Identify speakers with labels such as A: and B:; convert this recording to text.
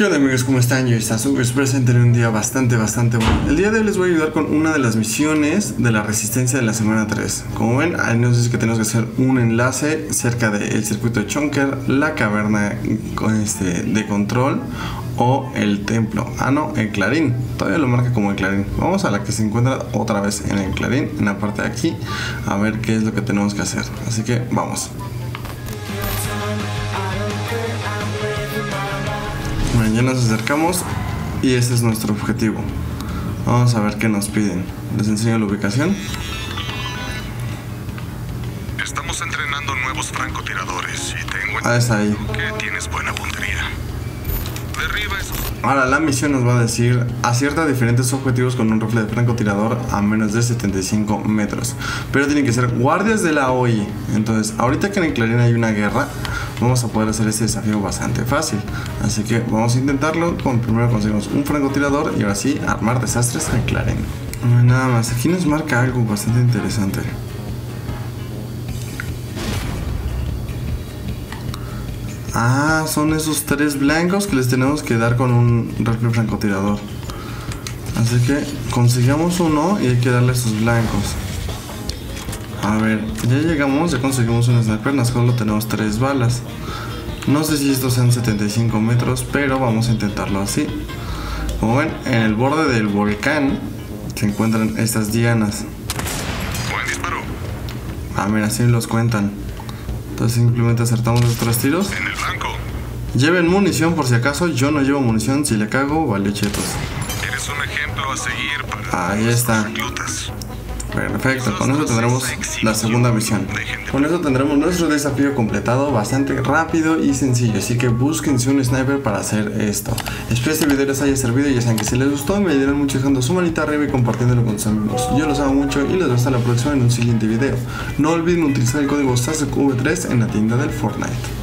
A: ¿Qué onda amigos? ¿Cómo están? Yo Sasuke, espero que tener un día bastante, bastante bueno. El día de hoy les voy a ayudar con una de las misiones de la resistencia de la semana 3. Como ven, ahí nos dice que tenemos que hacer un enlace cerca del circuito de Chonker, la caverna este, de control o el templo. Ah, no, el clarín. Todavía lo marca como el clarín. Vamos a la que se encuentra otra vez en el clarín, en la parte de aquí, a ver qué es lo que tenemos que hacer. Así que vamos. Bueno, ya nos acercamos y ese es nuestro objetivo. Vamos a ver qué nos piden. Les enseño la ubicación.
B: Estamos entrenando nuevos francotiradores y tengo
A: Ah, está ahí.
B: que tienes buena puntería.
A: Ahora la misión nos va a decir acierta diferentes objetivos con un rifle de francotirador a menos de 75 metros. Pero tienen que ser guardias de la OI. Entonces, ahorita que en el Clarín hay una guerra, vamos a poder hacer este desafío bastante fácil. Así que vamos a intentarlo. Con, primero conseguimos un francotirador y ahora sí armar desastres en Clarín. Nada más, aquí nos marca algo bastante interesante. Ah, son esos tres blancos que les tenemos que dar con un rifle francotirador. Así que consigamos uno y hay que darle esos blancos. A ver, ya llegamos, ya conseguimos un sniper, solo tenemos tres balas. No sé si estos sean 75 metros, pero vamos a intentarlo así. Como ven, en el borde del volcán se encuentran estas dianas.
B: buen disparo.
A: Ah, mira, así los cuentan. Entonces simplemente acertamos los tres tiros.
B: En el blanco.
A: Lleven munición por si acaso, yo no llevo munición, si le cago, vale chetos.
B: Eres un ejemplo a seguir para
A: Ahí está.
B: reclutas.
A: Perfecto, con eso tendremos la segunda misión. Con eso tendremos nuestro desafío completado bastante rápido y sencillo, así que búsquense un sniper para hacer esto. Espero este video les haya servido y ya saben que si les gustó me ayudarán mucho dejando su manita arriba y compartiéndolo con sus amigos. Yo los amo mucho y les veo hasta la próxima en un siguiente video. No olviden utilizar el código SASECV3 en la tienda del Fortnite.